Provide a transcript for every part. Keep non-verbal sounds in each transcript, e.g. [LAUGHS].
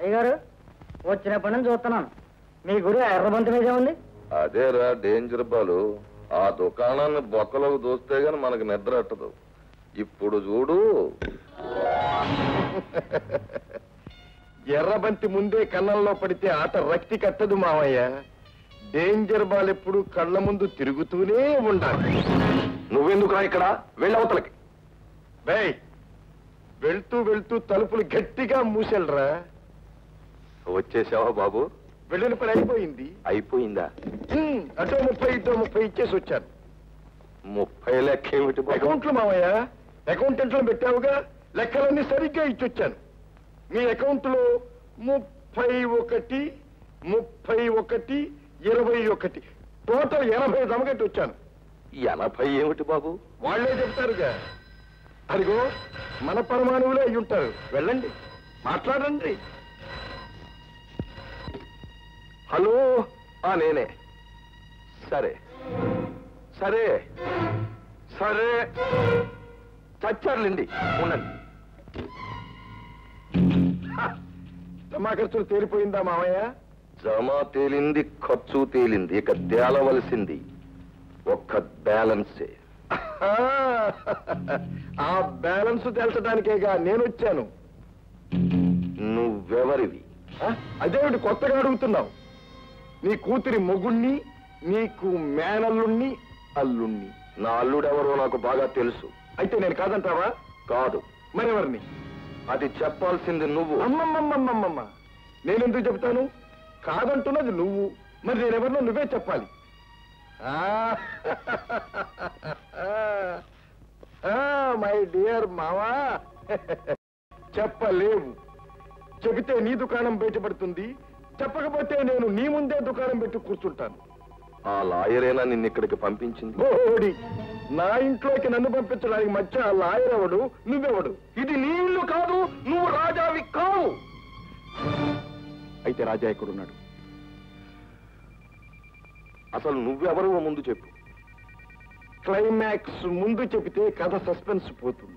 అయ్యగారు వచ్చినప్పటి నుంచి చూస్తున్నాను. మీ గురి ఎర్రబంతి మీదే ఉంది. అదేరా డేంజర్ బాలు. ఆ దుకాణాన్ని బొక్కలోకి దోస్తే గాని మనకు నిద్ర అట్టదు. ఇప్పుడు చూడు. ఎర్రబంతి ముందే కళ్ళల్లో పడితే ఆట రక్తి కట్టదు మావయ్య. డేంజర్ బాల్ ఎప్పుడు కళ్ళ ముందు తిరుగుతూనే ఉండాలి. నువ్వెందుకురా ఇక్కడ? వెళ్ళవతలకి బై వెళ్తూ వెళ్తూ తలుపులు గట్టిగా మూసెళ్ళరా వచ్చేసావా బాబు? వెళ్ళిన పని అయిపోయింది. అయిపోయిందా? అటో ముప్పై ఇటో ముప్పై ఇచ్చేసి వచ్చాను. ముప్పై లెక్క ఏమిటి అకౌంట్లు మావయ్య అకౌంటెంట్లో పెట్టావుగా లెక్కలన్నీ సరిగ్గా ఇచ్చొచ్చాను. మీ అకౌంట్లో ముప్పై ఒకటి ముప్పై ఒకటి ఇరవై ఒకటి టోటల్ ఎనభై దమగట్టి వచ్చాను. ఎనభై ఏమిటి బాబు? వాళ్ళే చెప్తారుగా. అదిగో మన పరమాణువులే అయి ఉంటారు వెళ్ళండి మాట్లాడండి. హలో? ఆ నేనే. సరే. సరే. సరే. చచ్చారులేండి ఉండండి. జమా ఖర్చులు తేలిపోయిందా మామయ్య జమ తేలింది ఖర్చు తేలింది ఇక తేలవలసింది. ఒక్క బ్యాలెన్సే. ఆ, ఆ బ్యాలెన్స్ తెలచడానికేగా నేను వచ్చాను నువ్వెవరివి అదేమిటి కొత్తగా అడుగుతున్నావు? నీ కూతురి మొగుణ్ణి నీకు మేనల్లుణ్ణి అల్లుణ్ణి. నా అల్లుడెవరో నాకు బాగా తెలుసు. అయితే నేను కాదంటావా? కాదు. మరెవరిని? అది చెప్పాల్సింది నువ్వు. అమ్మమ్మమ్మమ్మమ్మ. నేనెందుకు చెప్తాను? కాదంటున్నది నువ్వు. మరి నేనెవరినో నువ్వే చెప్పాలి. ఆ, ఆ, మై డియర్ మావా. చెప్పలేవు. చెబితే నీ దుకాణం బయటపడుతుంది. చెప్పకపోతే నేను నీ ముందే దుకాణం పెట్టి కూర్చుంటాను. ఆ లాయరేనా నిన్ను ఇక్కడికి పంపించింది? ఓడి నా ఇంట్లోకి నన్ను పంపించడానికి మధ్య ఆ లాయర్ ఎవడు? నువ్వెవడు? ఇది నీ ఇల్లు కాదు నువ్వు రాజావి కావు. అయితే రాజా ఎక్కడున్నాడు? అసలు నువ్వెవరో ముందు చెప్పు. క్లైమాక్స్ ముందు చెబితే కథ సస్పెన్స్ పోతుంది.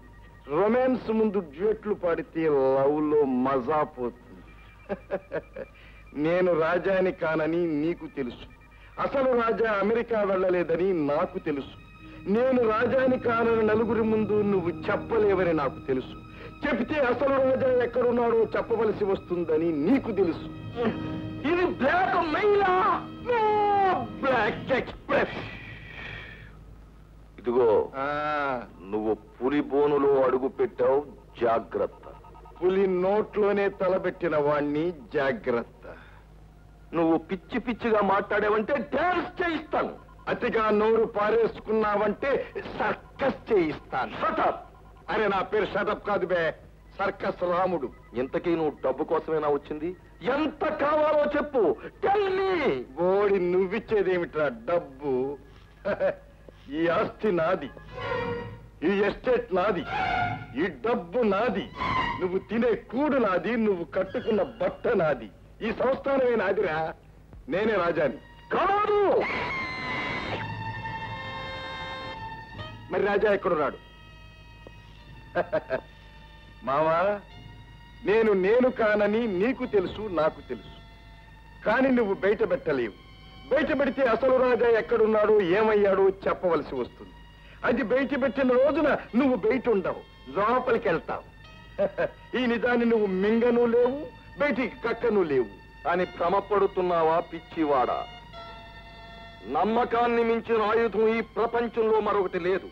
రొమాన్స్ ముందు డ్యూట్లు పాడితే లవ్లో మజా పోతుంది. నేను రాజాని కానని నీకు తెలుసు. అసలు రాజా అమెరికా వెళ్ళలేదని నాకు తెలుసు. నేను రాజాని కానని నలుగురి ముందు నువ్వు చెప్పలేవని నాకు తెలుసు. చెబితే అసలు రాజా ఎక్కడున్నాడో చెప్పవలసి వస్తుందని నీకు తెలుసు. ఇది బ్లాక్ బ్లాక్ ఎక్స్ప్రెస్. ఇదిగో నువ్వు పులి బోనులో అడుగు పెట్టావు జాగ్రత్త. పులి నోట్లోనే తలబెట్టిన వాణ్ణి జాగ్రత్త. నువ్వు పిచ్చి పిచ్చిగా మాట్లాడావంటే డాన్స్ చేయిస్తాను. అతిగా నోరు పారేసుకున్నావంటే సర్కస్ చేయిస్తాను. షటప్ అరే నా పేరు షటప్ కాదు బే. సర్కస్ రాముడు. ఇంతకీ నువ్వు డబ్బు కోసమేనా వచ్చింది? ఎంత కావాలో చెప్పు. Me. బోడి నువ్విచ్చేదేమిట్రా డబ్బు? ఈ ఆస్తి నాది. ఈ ఎస్టేట్ నాది. ఈ డబ్బు నాది. నువ్వు తినే కూడు నాది. నువ్వు కట్టుకున్న బట్ట నాది. ఈ సంస్థానమే నాదిరా. నేనే రాజాని. కాదు మరి రాజా ఎక్కడున్నాడు? [LAUGHS] మావా నేను నేను కానని నీకు తెలుసు నాకు తెలుసు. కానీ నువ్వు బయట పెట్టలేవు. బయట పెడితే అసలు రాజా ఎక్కడున్నాడు ఏమయ్యాడు చెప్పవలసి వస్తుంది. అది బయట పెట్టిన రోజున నువ్వు బయట ఉండవు. లోపలికి వెళ్తావు. [LAUGHS] ఈ నిజాన్ని నువ్వు మింగను లేవు బయటికి కక్కను లేవు. అని భ్రమపడుతున్నావా పిచ్చివాడా? నమ్మకాన్ని మించిన ఆయుధం ఈ ప్రపంచంలో మరొకటి లేదు.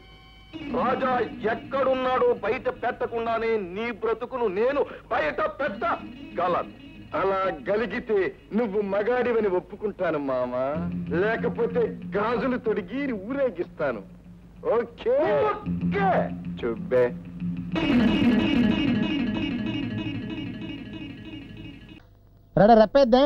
రాజా ఎక్కడున్నాడో బయట పెట్టకుండానే నీ బ్రతుకును నేను బయట పెట్టగలను అలా గలిగితే నువ్వు మగాడివని ఒప్పుకుంటాను మామ. లేకపోతే గాజులు తొడిగి ఊరేగిస్తాను. ఓకే? ఓకే. చుబ్బే. రెడ రెప్పేద్దే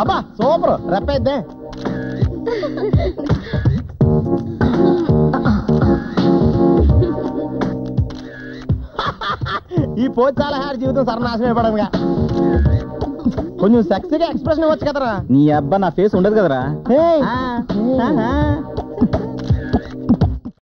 అబ్బా సూపర్ రెప్పేద్దే ఈ పోజ్ చాలా హ్యాడ్ జీవితం సర్వనాశనం అయిపోవడంగా. కొంచెం సెక్సీగా ఎక్స్ప్రెషన్ ఇవ్వచ్చు కదరా. నీ అబ్బా నా ఫేస్ ఉండదు కదరా.